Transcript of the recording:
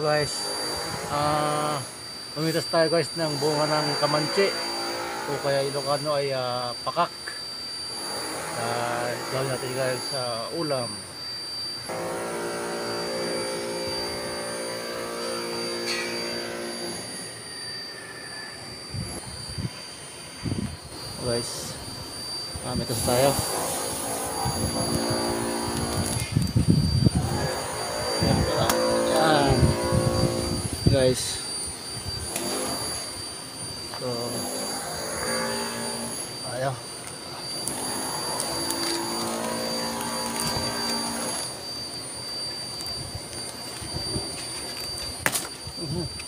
So guys, ah pumitas tayo guys ng bunga ng kamanchi. O kaya Ilocano ay ah, pakak. Uh, gawin natin guys sa ulam. So guys, ah, mitas tayo. guys so ayo mm-hmm.